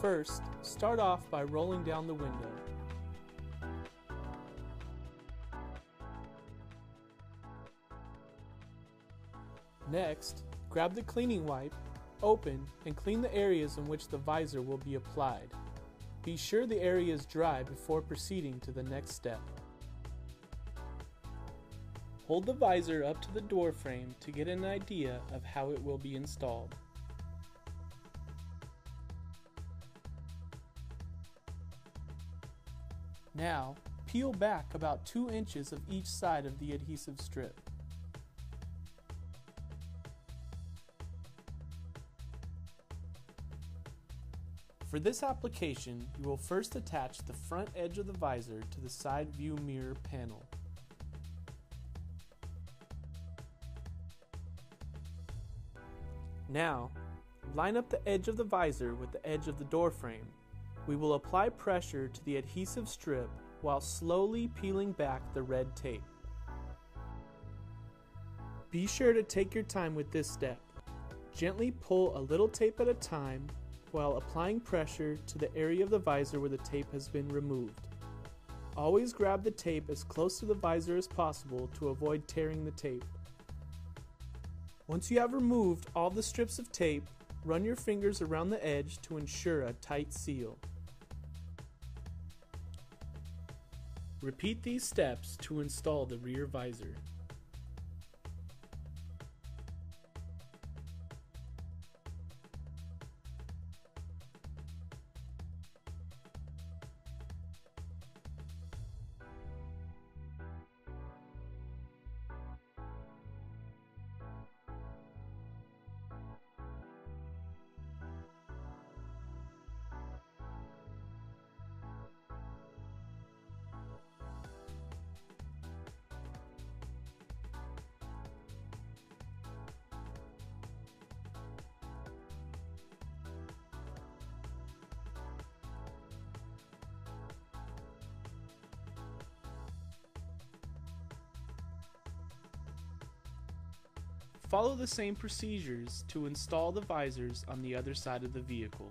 First, start off by rolling down the window. Next, grab the cleaning wipe, open, and clean the areas in which the visor will be applied. Be sure the area is dry before proceeding to the next step. Hold the visor up to the door frame to get an idea of how it will be installed. Now, peel back about 2 inches of each side of the adhesive strip. For this application, you will first attach the front edge of the visor to the side view mirror panel. Now, line up the edge of the visor with the edge of the door frame. We will apply pressure to the adhesive strip while slowly peeling back the red tape. Be sure to take your time with this step. Gently pull a little tape at a time while applying pressure to the area of the visor where the tape has been removed. Always grab the tape as close to the visor as possible to avoid tearing the tape. Once you have removed all the strips of tape, run your fingers around the edge to ensure a tight seal. Repeat these steps to install the rear visor. Follow the same procedures to install the visors on the other side of the vehicle.